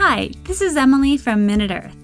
Hi, this is Emily from Minute Earth.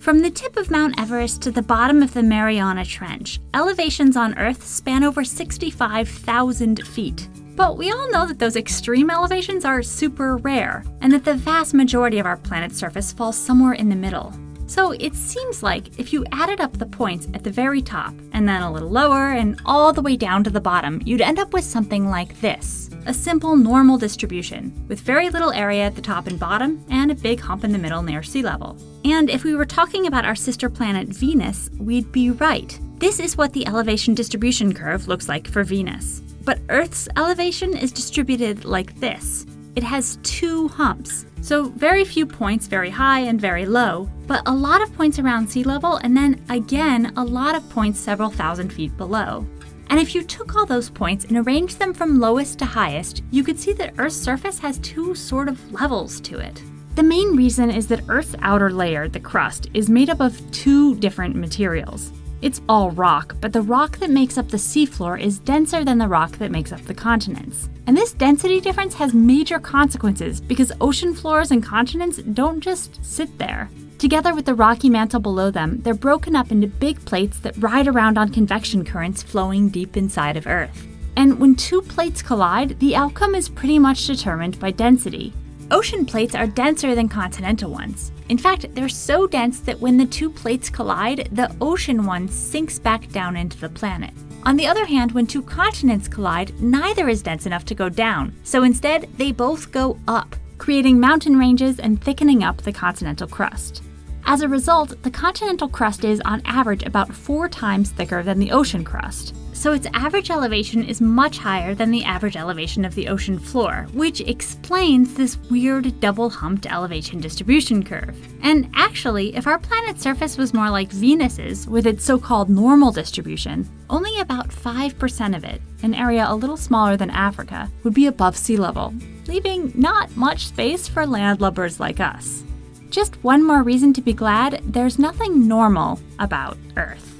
From the tip of Mount Everest to the bottom of the Mariana Trench, elevations on Earth span over 65,000 feet. But we all know that those extreme elevations are super rare, and that the vast majority of our planet's surface falls somewhere in the middle. So it seems like if you added up the points at the very top, and then a little lower, and all the way down to the bottom, you'd end up with something like this a simple normal distribution, with very little area at the top and bottom, and a big hump in the middle near sea level. And if we were talking about our sister planet Venus, we'd be right. This is what the elevation distribution curve looks like for Venus. But Earth's elevation is distributed like this. It has two humps, so very few points very high and very low, but a lot of points around sea level, and then again, a lot of points several thousand feet below. And if you took all those points and arranged them from lowest to highest, you could see that Earth's surface has two sort of levels to it. The main reason is that Earth's outer layer, the crust, is made up of two different materials. It's all rock, but the rock that makes up the seafloor is denser than the rock that makes up the continents. And this density difference has major consequences because ocean floors and continents don't just sit there. Together with the rocky mantle below them, they're broken up into big plates that ride around on convection currents flowing deep inside of Earth. And when two plates collide, the outcome is pretty much determined by density. Ocean plates are denser than continental ones. In fact, they're so dense that when the two plates collide, the ocean one sinks back down into the planet. On the other hand, when two continents collide, neither is dense enough to go down, so instead, they both go up, creating mountain ranges and thickening up the continental crust. As a result, the continental crust is, on average, about four times thicker than the ocean crust. So its average elevation is much higher than the average elevation of the ocean floor, which explains this weird double humped elevation distribution curve. And actually, if our planet's surface was more like Venus's, with its so called normal distribution, only about 5% of it, an area a little smaller than Africa, would be above sea level, leaving not much space for landlubbers like us. Just one more reason to be glad there's nothing normal about Earth.